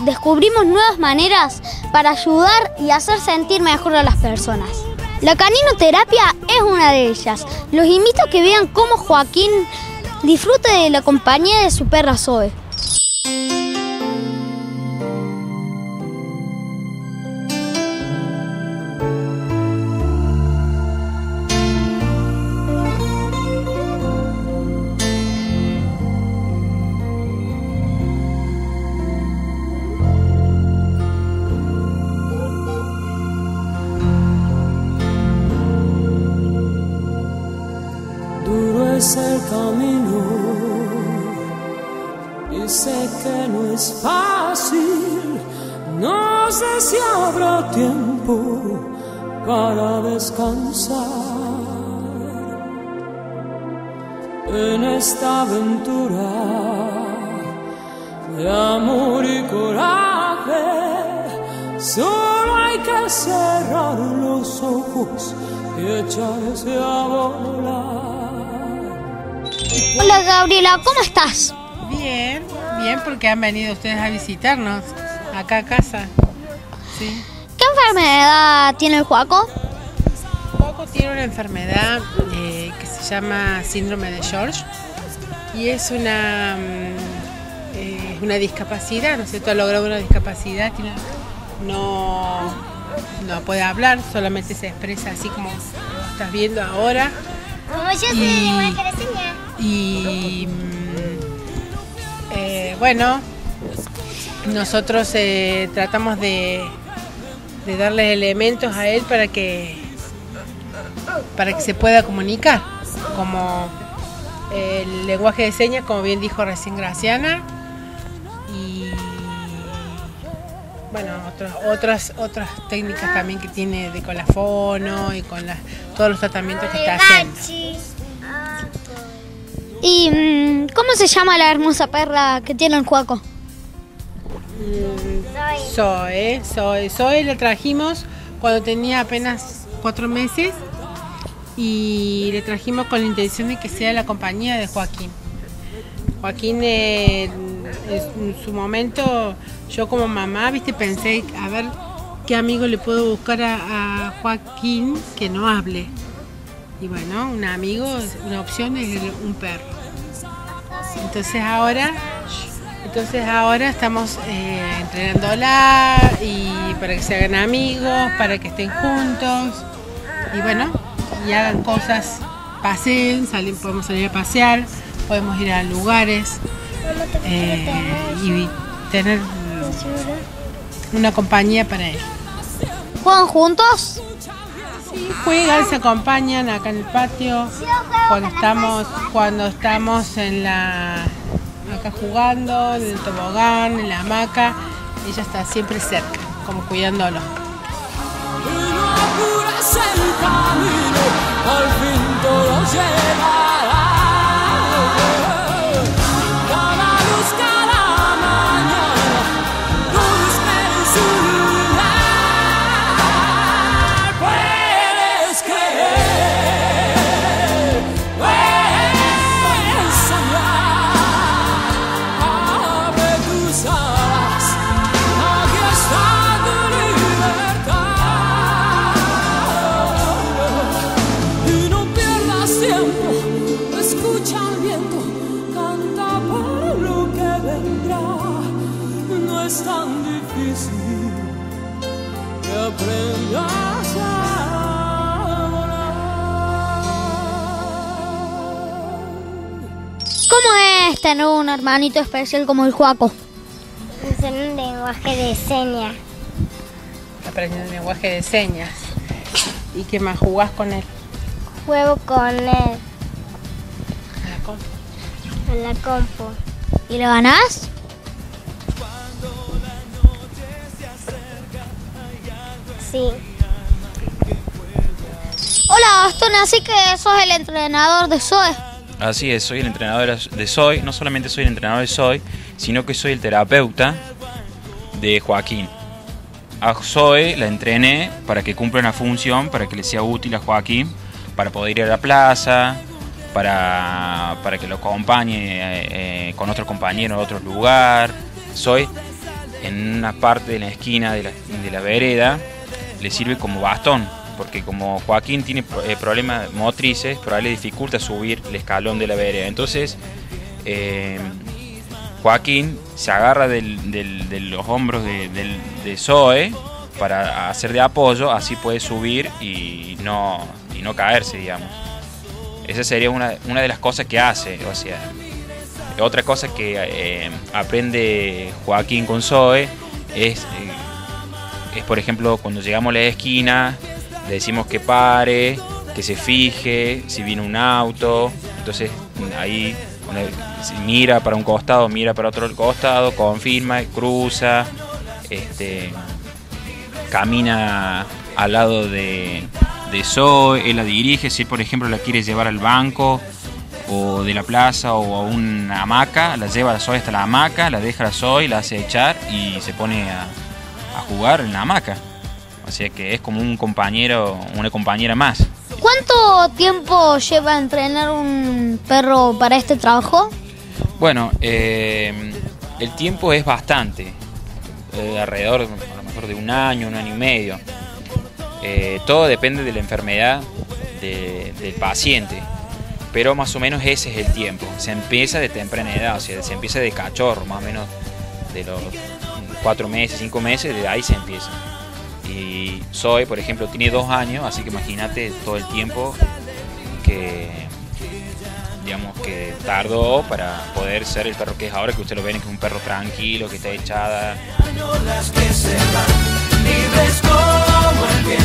descubrimos nuevas maneras para ayudar y hacer sentir mejor a las personas. La caninoterapia es una de ellas. Los invito a que vean cómo Joaquín disfruta de la compañía de su perra Zoe. Fácil. No sé si habrá tiempo para descansar en esta aventura de amor y coraje. Solo hay que cerrar los ojos y echarse a volar. Hola Gabriela, ¿cómo estás? Bien, bien porque han venido ustedes a visitarnos acá a casa. Sí. ¿Qué enfermedad tiene el Joaco? Poco tiene una enfermedad eh, que se llama síndrome de George y es una, mm, eh, una discapacidad, ¿no es cierto? Ha logrado una discapacidad que no, no, puede hablar, solamente se expresa así como lo estás viendo ahora. Como yo soy Y- lenguaje Y bueno, nosotros eh, tratamos de, de darle elementos a él para que para que se pueda comunicar, como el lenguaje de señas, como bien dijo recién Graciana, y bueno, otras otras otras técnicas también que tiene de con la fono y con las- todos los tratamientos que está haciendo. ¿Y mm, cómo se llama la hermosa perra que tiene el Joaco? Zoe, Zoe, Zoe la trajimos cuando tenía apenas cuatro meses y le trajimos con la intención de que sea la compañía de Joaquín. Joaquín eh, en su momento, yo como mamá, viste, pensé a ver qué amigo le puedo buscar a, Joaquín que no hable. Y bueno, un amigo, una opción es un perro. Entonces ahora, entonces ahora estamos eh, entrenándola y para que se hagan amigos, para que estén juntos y bueno, y hagan cosas, pasen, salen, podemos salir a pasear, podemos ir a lugares eh, y tener una compañía para él. ¿Juegan juntos? Sí, juegan, se acompañan acá en el patio cuando estamos cuando estamos en la acá jugando, en el tobogán, en la hamaca, ella está siempre cerca, como cuidándolo. Escucha al viento, canta para lo que vendrá. No es tan difícil que aprendas a volar. ¿Cómo es tener un hermanito especial como el Joaco? Es en un lenguaje de señas. Aprendiendo el lenguaje de señas. ¿Y qué más jugás con él? Juego con él En la compu. en la compu. ¿Y lo ganás? Sí, Hola Gastón, así que sos el entrenador de Zoe. Así es, soy el entrenador de Soy. No solamente soy el entrenador de Soy, sino que soy el terapeuta de Joaquín. A Zoe la entrené para que cumpla una función, para que le sea útil a Joaquín, para poder ir a la plaza, para, para que lo acompañe eh, eh, con otro compañero a otro lugar. Soy en una parte de la esquina de la, de la vereda, le sirve como bastón, porque como Joaquín tiene eh, problemas motrices, probablemente le dificulta subir el escalón de la vereda. Entonces, eh, Joaquín se agarra del- del- de los hombros de, de Zoe para hacer de apoyo, así puede subir y no, y no caerse, digamos. Esa sería una, una de las cosas que hace, o sea, otra cosa que eh, aprende Joaquín con Zoe es, eh, es, por ejemplo, cuando llegamos a la esquina, le decimos que pare, que se fije, si viene un auto, entonces ahí mira para un costado, mira para otro costado, confirma, cruza, este, camina al lado de, de Zoe, él la dirige, si por ejemplo la quiere llevar al banco o de la plaza o a una hamaca, la lleva a Zoe hasta la hamaca, la deja a Zoe, la hace echar y se pone a, a jugar en la hamaca. O sea que es como un compañero, una compañera más. ¿Cuánto tiempo lleva entrenar un perro para este trabajo? Bueno, eh, el tiempo es bastante, eh, alrededor a lo mejor de un año, un año y medio. Eh, todo depende de la enfermedad de- del paciente, pero más o menos ese es el tiempo. Se empieza de temprana edad, o sea, se empieza de cachorro, más o menos de los cuatro meses, cinco meses, de ahí se empieza. Y Zoe, por ejemplo, tiene dos años, así que imagínate todo el tiempo que, digamos, que tardó para poder ser el perro que es ahora, que usted lo ven que es un perro tranquilo, que está echada.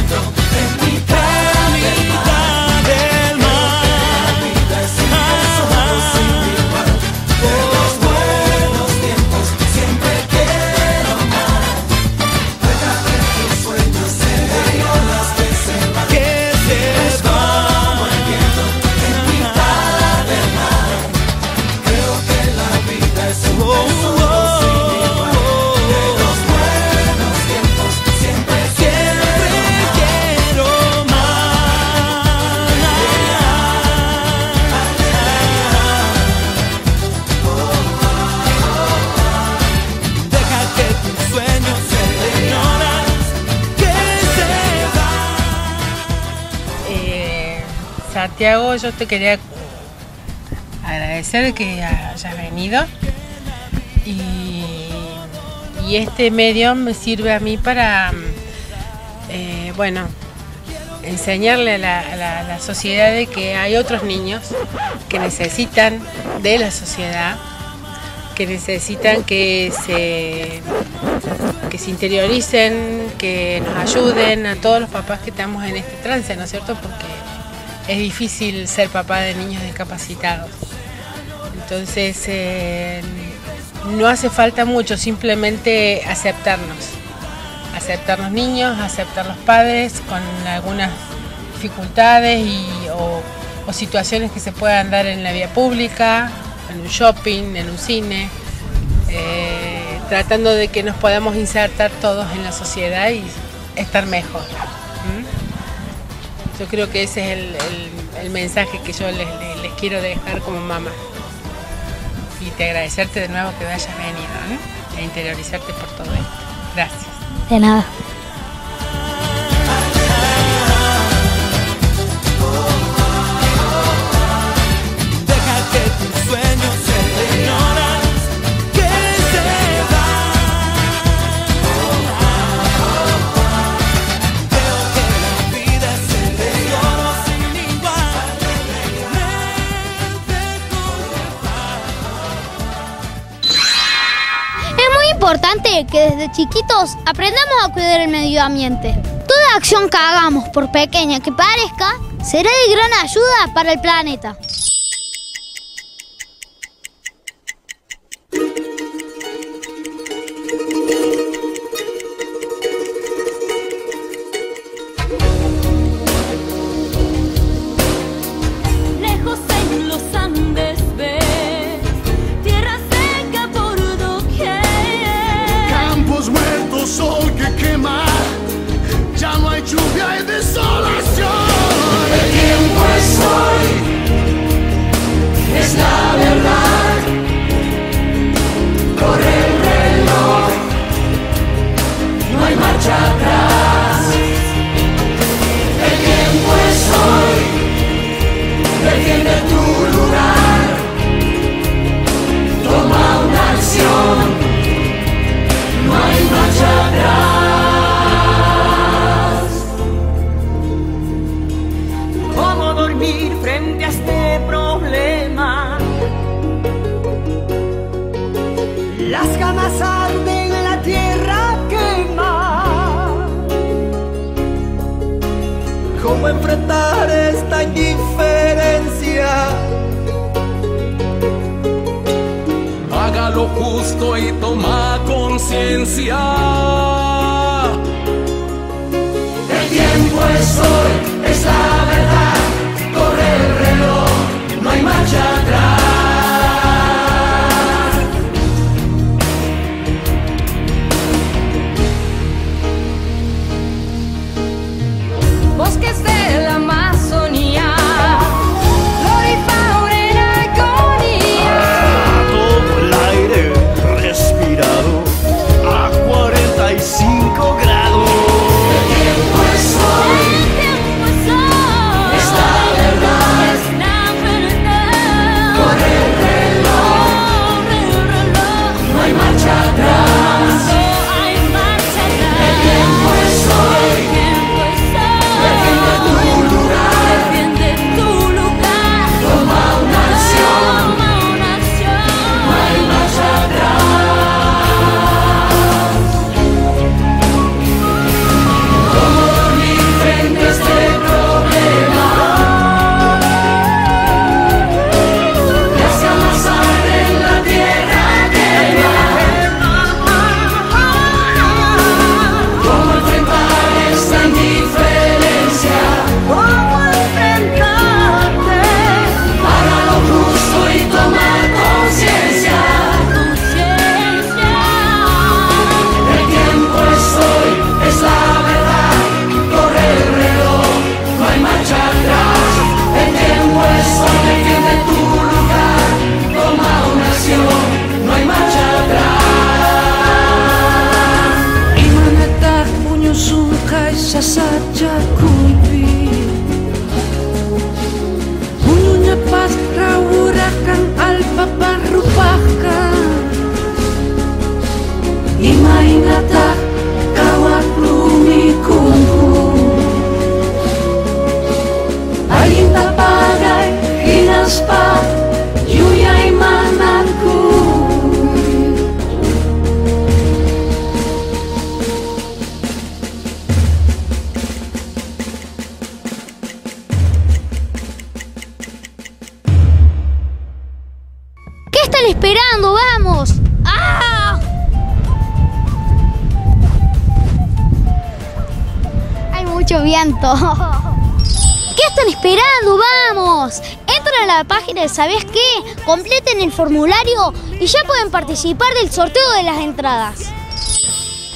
Deja Santiago, yo te quería agradecer que hayas venido y, este medio me sirve a mí para, eh, bueno, enseñarle a la, a la- a la sociedad de que hay otros niños que necesitan de la sociedad, que necesitan que se que se interioricen, que nos ayuden a todos los papás que estamos en este trance, ¿no es cierto? Porque es difícil ser papá de niños discapacitados. Entonces, eh, no hace falta mucho, simplemente aceptarnos. Aceptar los niños, aceptar los padres con algunas dificultades y, o, situaciones que se puedan dar en la vía pública, en un shopping, en un cine, eh, tratando de que nos podamos insertar todos en la sociedad y estar mejor. ¿m? Yo creo que ese es el, el- mensaje que yo les, les- les quiero dejar como mamá. Y te agradecerte de nuevo que hayas venido ¿eh? e interiorizarte por todo esto. Gracias. De nada. Desde chiquitos aprendamos a cuidar el medio ambiente. Toda acción que hagamos, por pequeña que parezca, será de gran ayuda para el planeta. ¿Cómo enfrentar esta indiferencia? Haga lo justo y toma conciencia. El tiempo es hoy, mucho viento. ¿Qué están esperando? ¡Vamos! Entren a la página de ¿Sabes qué? Completen el formulario y ya pueden participar del sorteo de las entradas.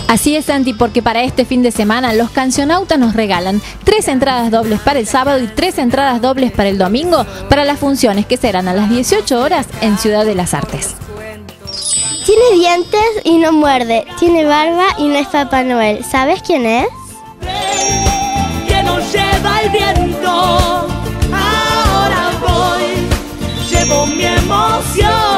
Así es, Santi, porque para este fin de semana los cancionautas nos regalan tres entradas dobles para el sábado y tres entradas dobles para el domingo para las funciones que serán a las 18 horas en Ciudad de las Artes. Tiene dientes y no muerde. Tiene barba y no es Papá Noel. ¿Sabes quién es? lleva el viento. Ahora voy, llevo mi emoción.